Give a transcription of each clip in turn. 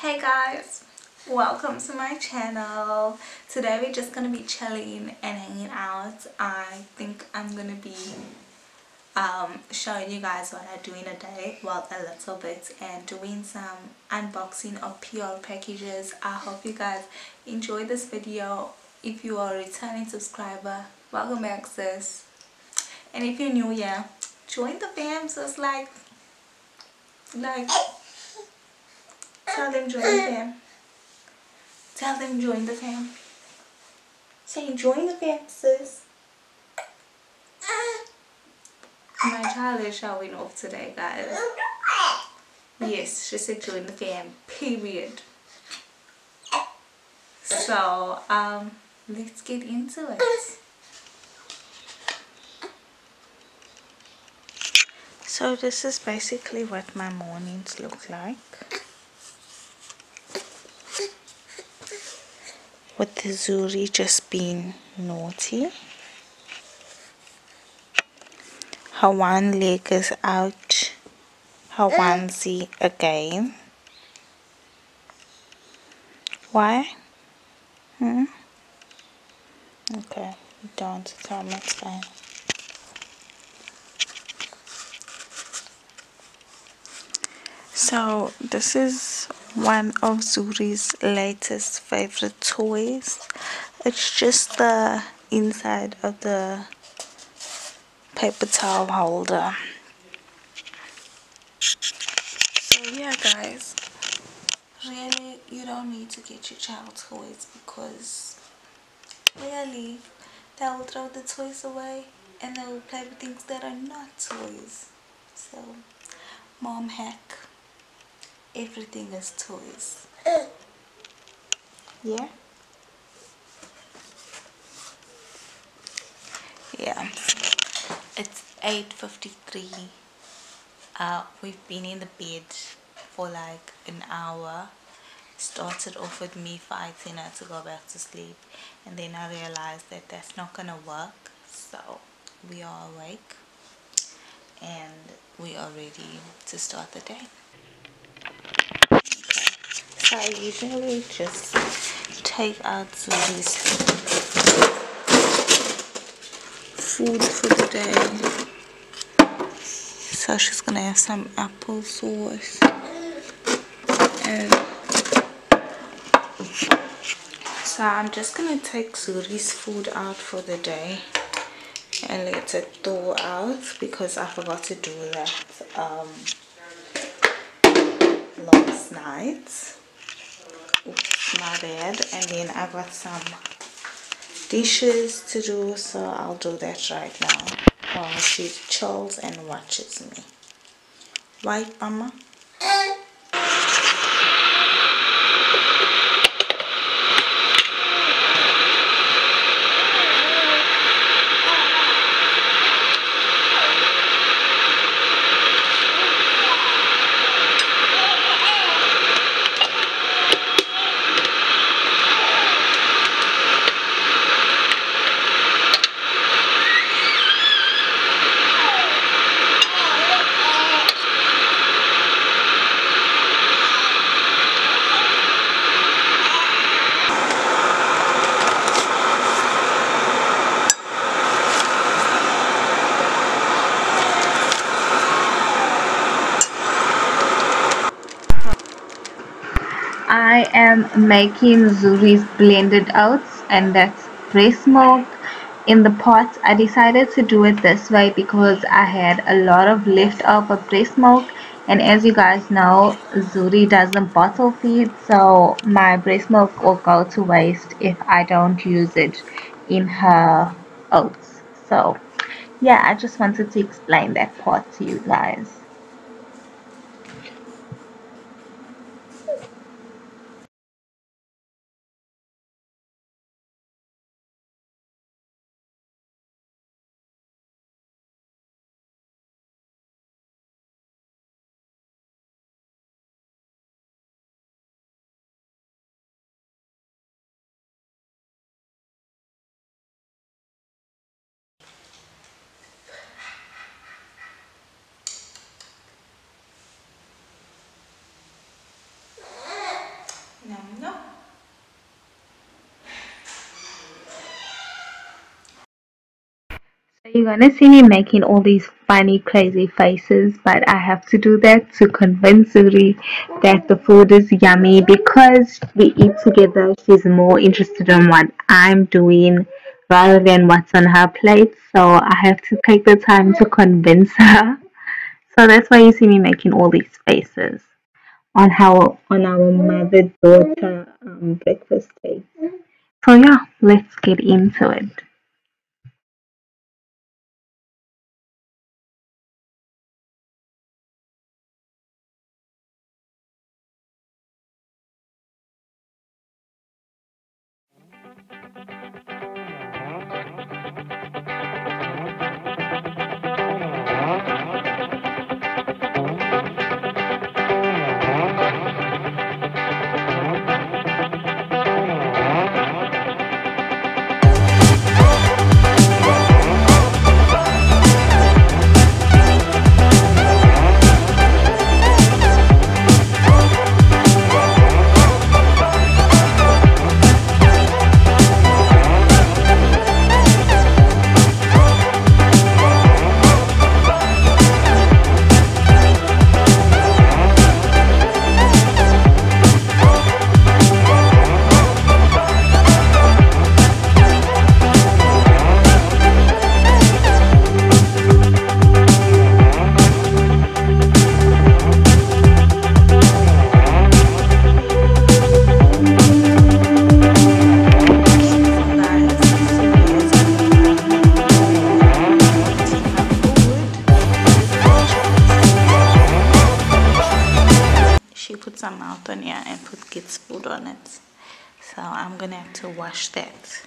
Hey guys, welcome to my channel. Today we're just gonna be chilling and hanging out. I think I'm gonna be um, showing you guys what I do in a day, well a little bit, and doing some unboxing of PR packages. I hope you guys enjoy this video. If you are a returning subscriber, welcome back sis. And if you're new here, join the fam so it's like, like, tell them join the fam. Tell them join the fam. Say join the fam sis. My child is showing off today, guys. Yes, she said join the fam, period. So, um, let's get into it. So this is basically what my mornings look like. With the Zuri just being naughty. Her one leg is out. Her onesie again. Why? Hmm? Okay, don't tell me it's fine. So this is one of Zuri's latest favorite toys. It's just the inside of the paper towel holder. So yeah guys, really you don't need to get your child toys because really they will throw the toys away and they will play with things that are not toys. So mom hack everything is toys. Yeah? Yeah. It's 8.53. Uh, we've been in the bed for like an hour. Started off with me fighting her to go back to sleep. And then I realized that that's not going to work. So we are awake. And we are ready to start the day. I usually just take out Zuri's food for the day. So she's gonna have some apple sauce and so I'm just gonna take Zuri's food out for the day and let it thaw out because I forgot to do that um, last night my bed and then I've got some dishes to do so I'll do that right now while she chills and watches me. Right mama I am making Zuri's blended oats and that's breast milk in the pot. I decided to do it this way because I had a lot of leftover breast milk and as you guys know Zuri doesn't bottle feed so my breast milk will go to waste if I don't use it in her oats. So yeah I just wanted to explain that part to you guys. You're gonna see me making all these funny crazy faces? But I have to do that to convince Zuri that the food is yummy because we eat together. She's more interested in what I'm doing rather than what's on her plate. So I have to take the time to convince her. So that's why you see me making all these faces on how on our mother daughter um, breakfast date so yeah let's get into it that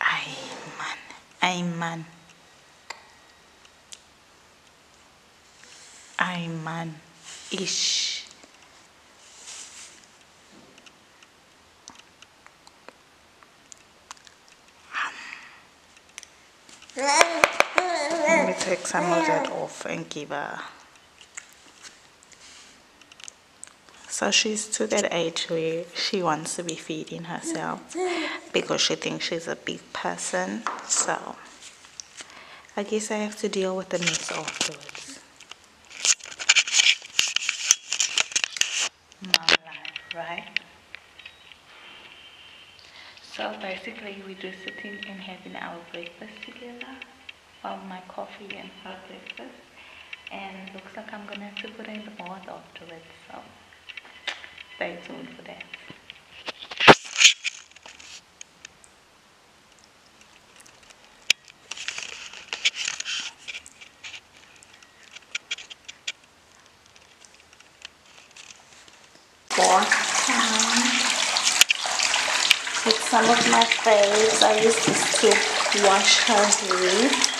Ayman Ayman. Ayman Ish Let me take some of that off and give her. So she's to that age where she wants to be feeding herself because she thinks she's a big person. So I guess I have to deal with the mess afterwards. My life, right? So basically we're just sitting and having our breakfast together. Well, my coffee and her breakfast. And looks like I'm gonna have to put in the bath afterwards. So stay tuned for that. some of my face. I use this to wash her hair.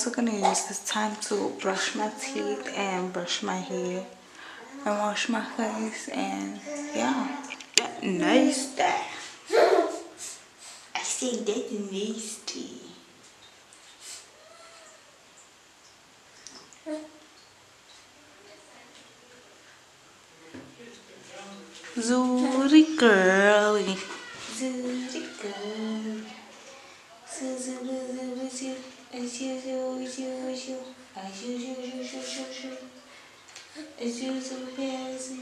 also gonna use this time to brush my teeth and brush my hair and wash my face and yeah. That nice that i say that's nasty Zuri girly. Zuri girl. Zuri, you. It's you, so fast.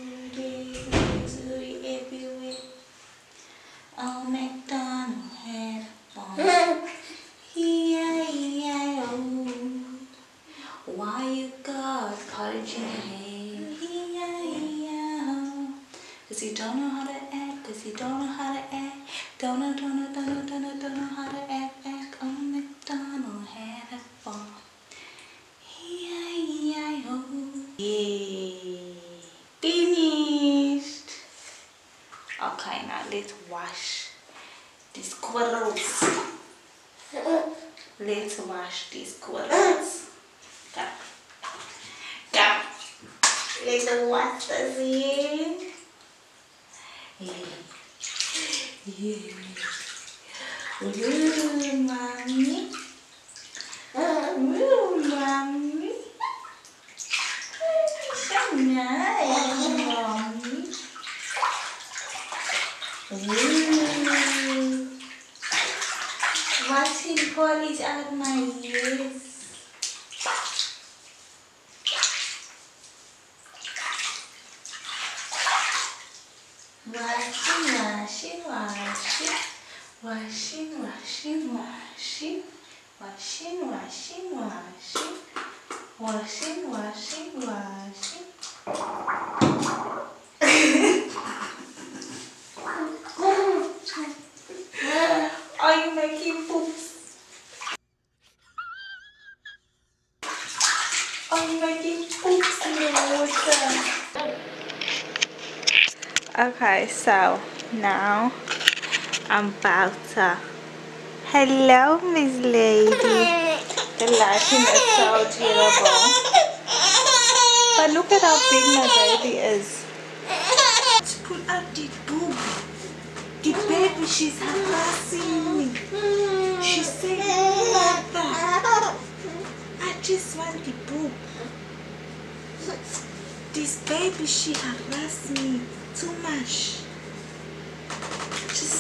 Oh, McDonald had fun. E-I-E-I-O. Why you got cottage in your head? E-I-E-I-O. Cause you don't know how to act, cause you don't know how to act. Don't know, don't know, don't know, don't know, don't know how to act, act. Oh, McDonald had a farm. E-I-E-I-O. Yeah. Squirrels. Let's wash these squirrels. Come. Come. Let's wash this in. Yeah. Yeah. Ooh, mommy. Ooh, mommy. So nice, mommy. Ooh. Washing polish out my ears. Washing, washing, washing. Washing, washing, washing. Washing, washing, washing. Washing, washing, washing. Are you making poops? Are you making poops in the water? Okay, so now I'm about to. Hello, Miss Lady. The lighting is so terrible. But look at how big my baby is. Pull out the boob. The baby, she's harassing me. She's saying that. I just want the boob. This baby, she harassed me too much.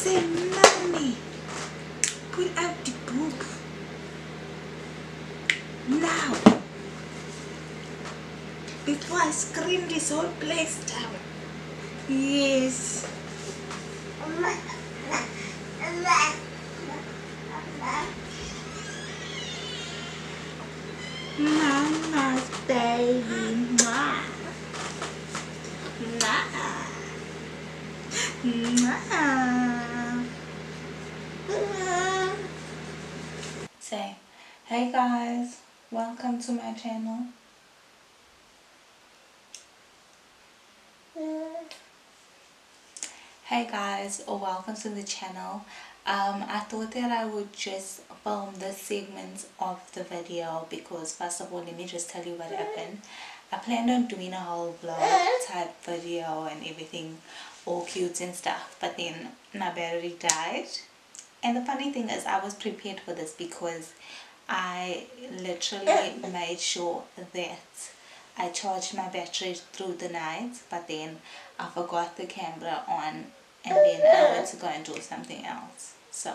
Said, Mommy, pull out the boob. Now. Before I scream this whole place down. Yes. Mama's baby. Mwah. Mwah. Mwah. Say, hey guys, welcome to my channel. Hey guys, or welcome to the channel. Um, I thought that I would just film this segment of the video because first of all, let me just tell you what happened. I planned on doing a whole vlog type video and everything, all cute and stuff, but then my battery died. And the funny thing is, I was prepared for this because I literally made sure that I charged my battery through the night, but then I forgot the camera on and then I went to go and do something else. So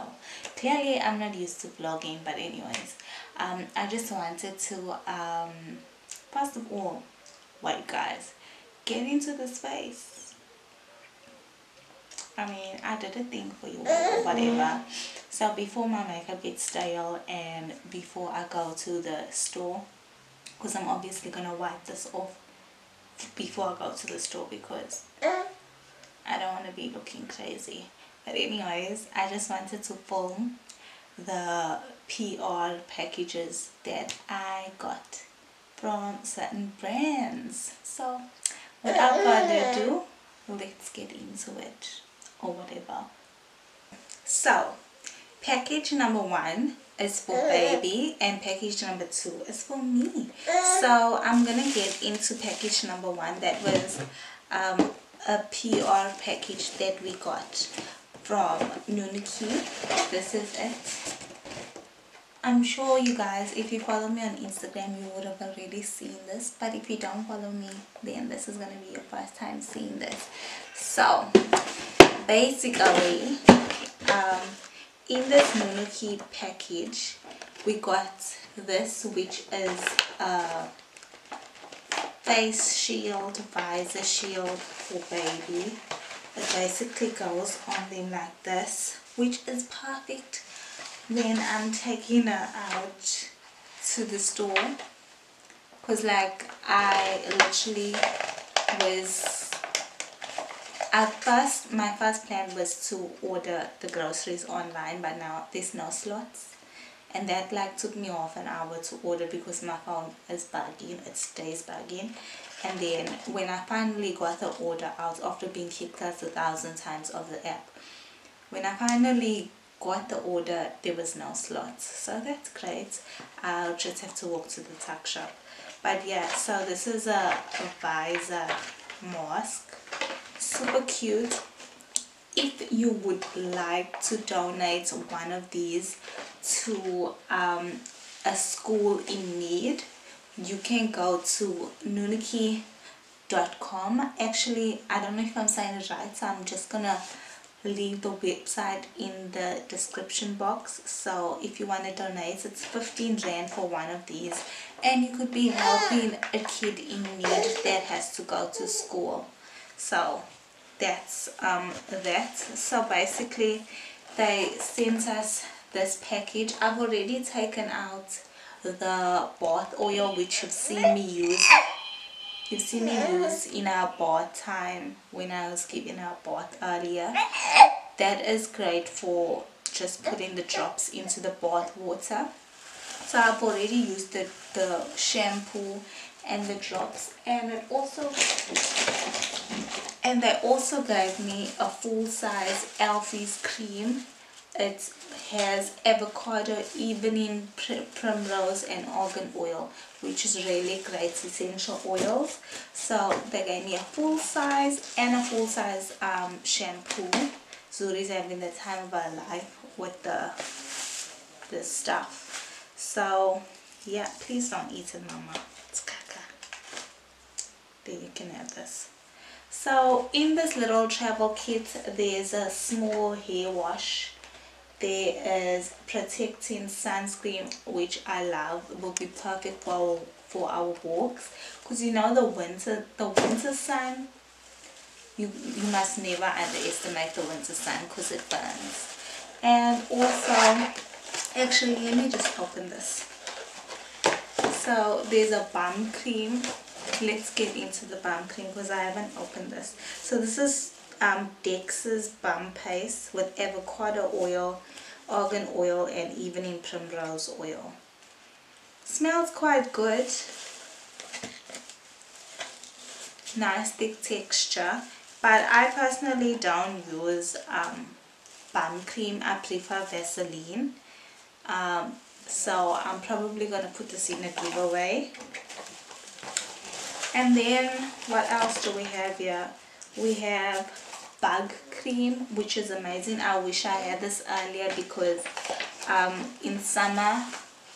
clearly I'm not used to vlogging, but anyways, um, I just wanted to, um, first of all, wait guys, get into the space. I mean, I did a thing for you or whatever. Mm-hmm. So before my makeup gets stale and before I go to the store, because I'm obviously going to wipe this off before I go to the store because mm. I don't want to be looking crazy. But anyways, I just wanted to film the PR packages that I got from certain brands. So without further ado, let's get into it or whatever. So package number one is for baby and package number two is for me. So i'm gonna get into package number one that was um, a pr package that we got from nunuki. This is it. I'm sure you guys if you follow me on instagram you would have already seen this but if you don't follow me then this is gonna be your first time seeing this. So basically um in this Nunuki package we got this which is a face shield visor shield for baby. It basically goes on them like this which is perfect. Then I'm taking her out to the store because like I literally was at first my first plan was to order the groceries online but now there's no slots. And that like took me off an hour to order because my phone is bugging it stays bugging and then when I finally got the order out after being kicked out a thousand times of the app when I finally got the order there was no slots. So that's great. I'll just have to walk to the tuck shop. But yeah so this is a, a visor mask super cute. If you would like to donate one of these to um, a school in need you can go to nunuki.com actually I don't know if I'm saying it right so I'm just gonna leave the website in the description box. So if you want to donate it's 15 rand for one of these. And you could be helping a kid in need that has to go to school so that's um that. So basically they sent us this package. I've already taken out the bath oil which you've seen me use. You've seen me use in our bath time when i was giving our bath earlier. That is great for just putting the drops into the bath water. So I've already used the, the shampoo and the drops and it also and they also gave me a full-size Elfie's cream. It has avocado evening primrose and argan oil which is really great essential oils. So they gave me a full size and a full size um, shampoo. Zuri's having the time of her life with the the stuff. So yeah please don't eat it mama then you can have this. So in this little travel kit there's a small hair wash. There is protecting sunscreen which I love will be perfect for for our walks. Because you know the winter the winter sun? You you must never underestimate the winter sun because it burns. And also actually let me just open this. So there's a balm cream let's get into the balm cream because I haven't opened this. So this is um, Dex's balm paste with avocado oil argan oil and evening primrose oil. Smells quite good. Nice thick texture but I personally don't use um, balm cream. I prefer Vaseline. Um, so I'm probably going to put this in a giveaway and then what else do we have here? We have bug cream which is amazing. I wish I had this earlier because um, in summer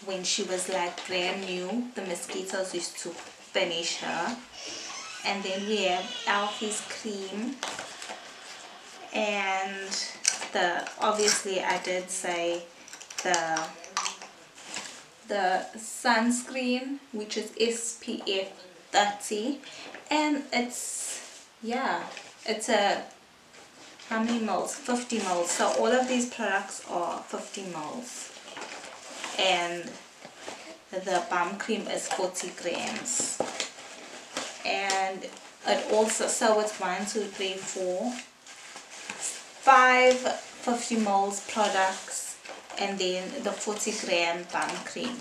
when she was like brand new the mosquitoes used to finish her. And then we have Alfie's cream. And the obviously I did say the the sunscreen which is SPF 30 and it's yeah it's a how many mils 50 mils so all of these products are 50 mils and the balm cream is 40 grams. And it also so it's one two three four five 50 mils products and then the 40 gram balm cream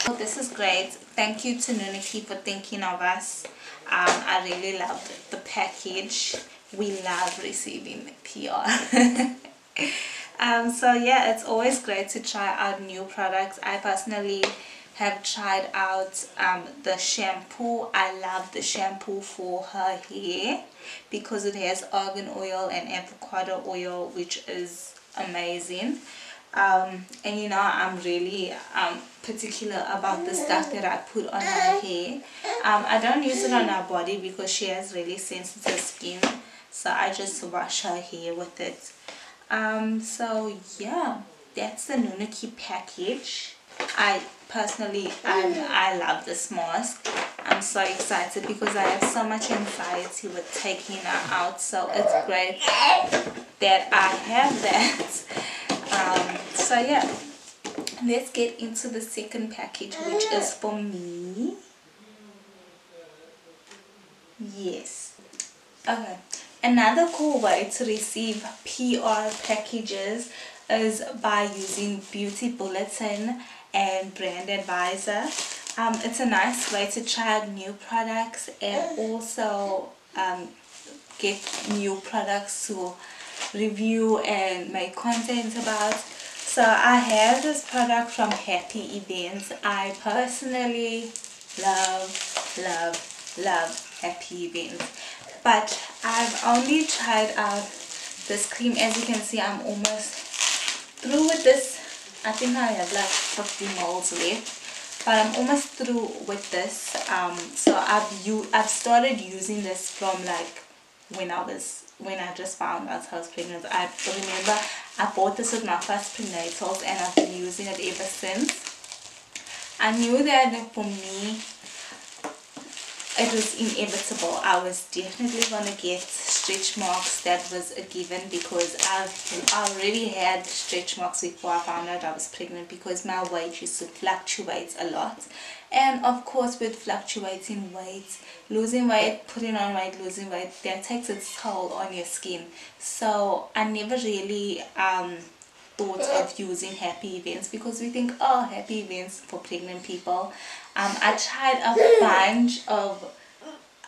so this is great. Thank you to Nunuki for thinking of us. Um, I really loved the package. We love receiving PR um, so yeah it's always great to try out new products. I personally have tried out um, the shampoo. I love the shampoo for her hair because it has argan oil and avocado oil which is amazing um, and you know I'm really um, particular about the stuff that I put on her hair. Um, I don't use it on her body because she has really sensitive skin so I just wash her hair with it. Um, so yeah that's the Nunuki package. I personally I, I love this mask. I'm so excited because I have so much anxiety with taking her out so it's great that I have that um, so yeah. Let's get into the second package which is for me. Yes. Okay. Another cool way to receive PR packages is by using Beauty Bulletin and Brand Advisor. Um, it's a nice way to try out new products and also um, get new products to review and make content about. So I have this product from Happy Events. I personally love love love Happy Events. But I've only tried out this cream. As you can see I'm almost through with this. I think I have like 50 molds left but I'm almost through with this. Um, so I've you I've started using this from like when I was when I just found out was pregnant I remember I bought this with my first prenatals and I've been using it ever since. I knew that for me it was inevitable. I was definitely gonna get stretch marks that was a given because I've already had stretch marks before I found out I was pregnant because my weight used to fluctuate a lot. And of course with fluctuating weight losing weight putting on weight losing weight that takes its toll on your skin. So I never really um thought of using happy events because we think oh happy events for pregnant people. Um, I tried a bunch of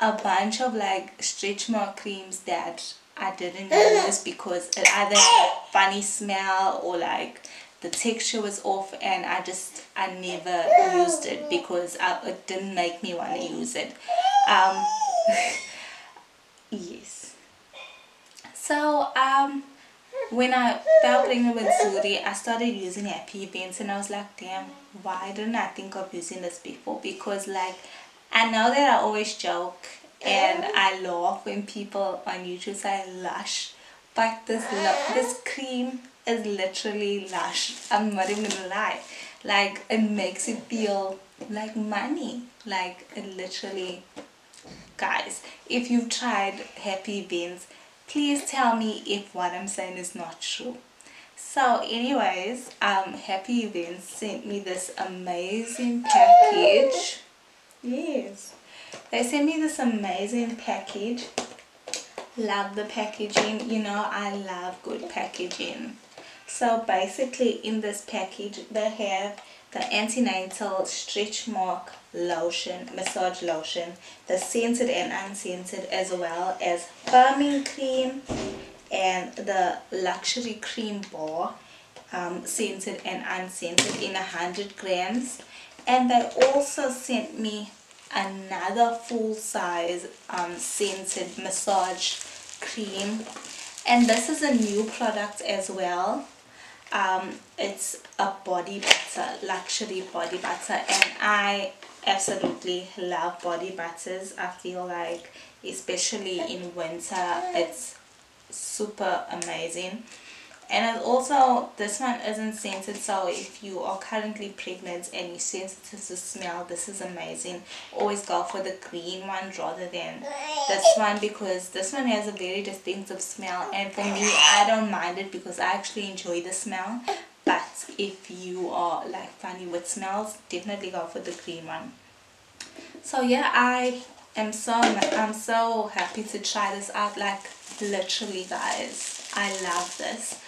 a bunch of like stretch mark creams that I didn't use because it either funny smell or like the texture was off and I just I never used it because I, it didn't make me want to use it. Um, yes. So um when I fell pregnant with Zuri, I started using Happy Events and I was like, damn, why didn't I think of using this before? Because like, I know that I always joke and I laugh when people on YouTube say lush, but this this cream is literally lush. I'm not even gonna lie. Like, it makes it feel like money. Like, it literally, guys, if you've tried Happy Events, please tell me if what I'm saying is not true. So anyways, um, Happy Events sent me this amazing package. Yes. They sent me this amazing package. Love the packaging. You know, I love good packaging. So basically in this package, they have the antenatal stretch mark lotion, massage lotion, the scented and unscented as well as firming cream and the luxury cream bar um, scented and unscented in 100 grams. And they also sent me another full size um, scented massage cream. And this is a new product as well um, it's a body butter luxury body butter and I absolutely love body butters I feel like especially in winter it's super amazing and also this one isn't scented so if you are currently pregnant and you're sensitive to smell this is amazing. Always go for the green one rather than this one because this one has a very distinctive smell. And for me I don't mind it because I actually enjoy the smell. But if you are like funny with smells definitely go for the green one. So yeah I am so I'm so happy to try this out like literally guys. I love this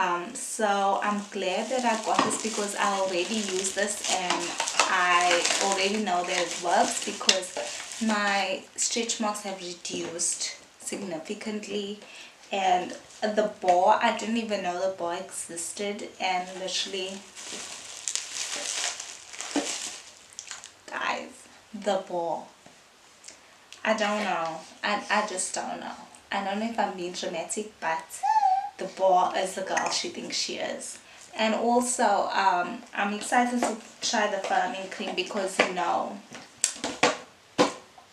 um, so I'm glad that I got this because I already use this and I already know that it works because my stretch marks have reduced significantly. And the ball I didn't even know the ball existed and literally guys the ball I don't know. I, I just don't know. I don't know if I'm being dramatic but the ball as the girl she thinks she is. And also um, I'm excited to try the firming cream because you know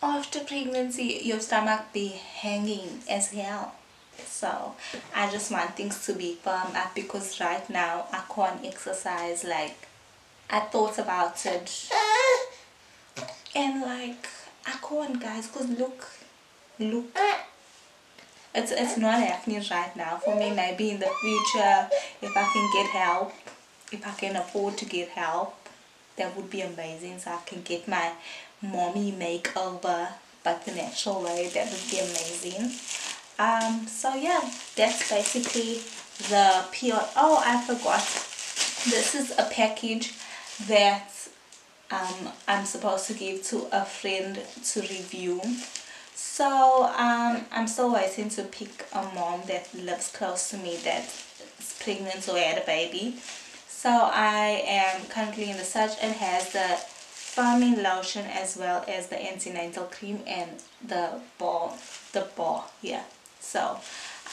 after pregnancy your stomach be hanging as hell. So I just want things to be firm up because right now I can't exercise like I thought about it. And like I can't guys because look look it's it's not happening right now for me. Maybe in the future if I can get help if I can afford to get help that would be amazing. So I can get my mommy makeover but the natural way that would be amazing. Um so yeah that's basically the PR oh I forgot. This is a package that um, I'm supposed to give to a friend to review so um, I'm still waiting to pick a mom that lives close to me that's pregnant or had a baby. So I am currently in the search and has the firming lotion as well as the antenatal cream and the ball the ball yeah so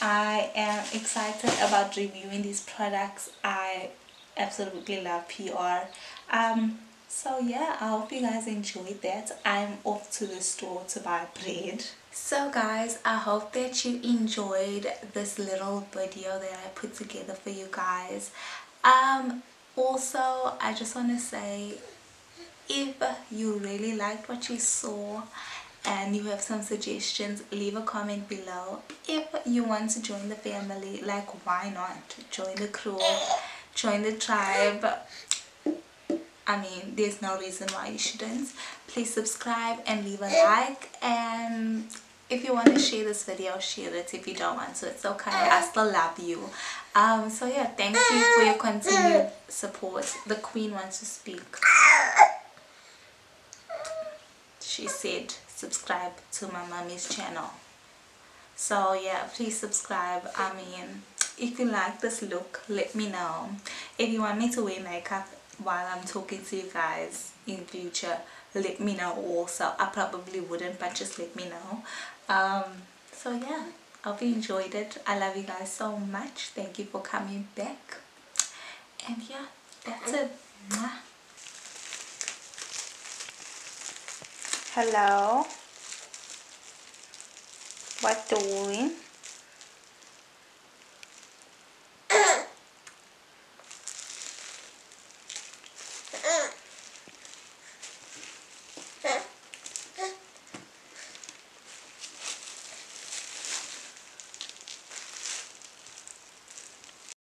I am excited about reviewing these products. I absolutely love PR um so yeah i hope you guys enjoyed that. I'm off to the store to buy bread. So guys i hope that you enjoyed this little video that i put together for you guys. Um also i just want to say if you really liked what you saw and you have some suggestions leave a comment below. If you want to join the family like why not? Join the crew. Join the tribe I mean there's no reason why you shouldn't. Please subscribe and leave a like. And if you want to share this video share it if you don't want to. It's okay I still love you. Um so yeah thank you for your continued support. The queen wants to speak. She said subscribe to my mommy's channel. So yeah please subscribe. I mean if you like this look let me know. If you want me to wear makeup while I'm talking to you guys in future let me know also. I probably wouldn't but just let me know. Um, so yeah I hope you enjoyed it. I love you guys so much. Thank you for coming back. And yeah that's it. Hello. What doing